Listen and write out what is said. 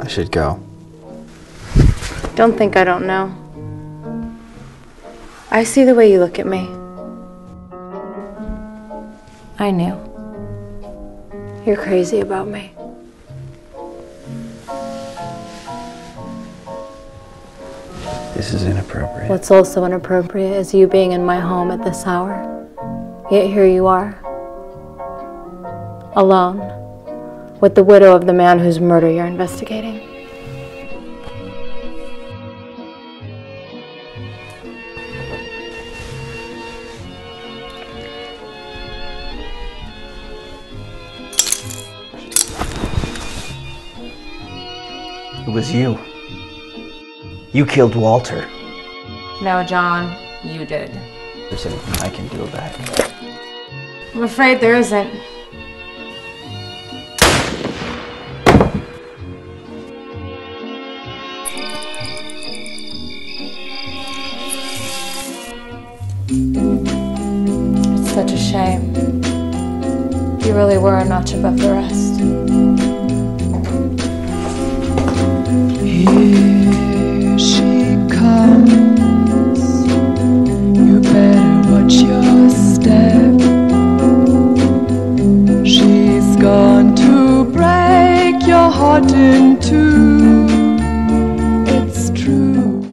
I should go. Don't think I don't know. I see the way you look at me. I knew. You're crazy about me. This is inappropriate. What's also inappropriate is you being in my home at this hour. Yet here you are. Alone. With the widow of the man whose murder you're investigating. It was you. You killed Walter. No, John, you did. There's anything I can do about it. I'm afraid there isn't. It's such a shame. You really were a notch above the rest. Here she comes. You better watch your step. She's gone to break your heart in